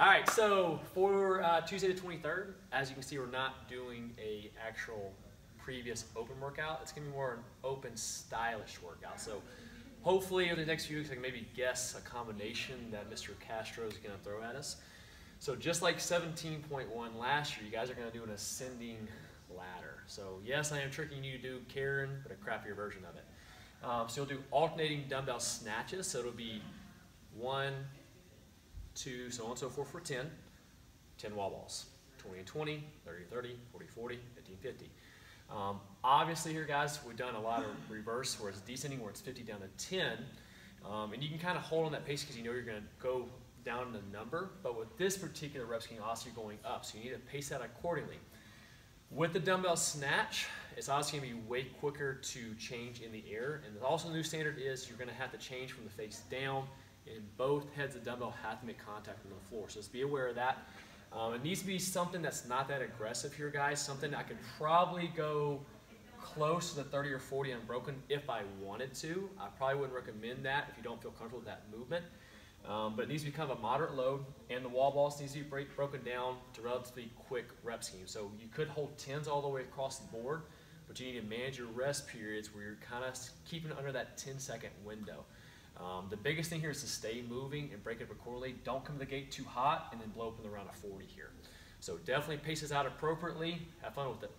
All right, so for uh, Tuesday the 23rd, as you can see, we're not doing a actual previous open workout. It's gonna be more an open stylish workout. So hopefully over the next few weeks, I can maybe guess a combination that Mr. Castro is gonna throw at us. So just like 17.1 last year, you guys are gonna do an ascending ladder. So yes, I am tricking you to do Karen, but a crappier version of it. Um, so you'll do alternating dumbbell snatches. So it'll be one, two, so on and so forth for 10. 10 wall balls. 20 and 20, 30 and 30, 40 40, 50 and 50. Um, obviously here guys, we've done a lot of reverse where it's descending where it's 50 down to 10. Um, and you can kind of hold on that pace because you know you're going to go down the number. But with this particular rep scheme, also you're going up. So you need to pace that accordingly. With the dumbbell snatch, it's obviously going to be way quicker to change in the air. And also the new standard is you're going to have to change from the face down and both heads of dumbbell have to make contact with the floor. So just be aware of that. Um, it needs to be something that's not that aggressive here, guys. Something I could probably go close to the 30 or 40 unbroken if I wanted to. I probably wouldn't recommend that if you don't feel comfortable with that movement. Um, but it needs to be kind of a moderate load, and the wall balls needs to be break, broken down to relatively quick rep scheme. So you could hold 10s all the way across the board, but you need to manage your rest periods where you're kind of keeping under that 10 second window. Um, the biggest thing here is to stay moving and break it up accordingly. Don't come to the gate too hot and then blow up in the round of 40 here. So definitely pace this out appropriately. Have fun with it.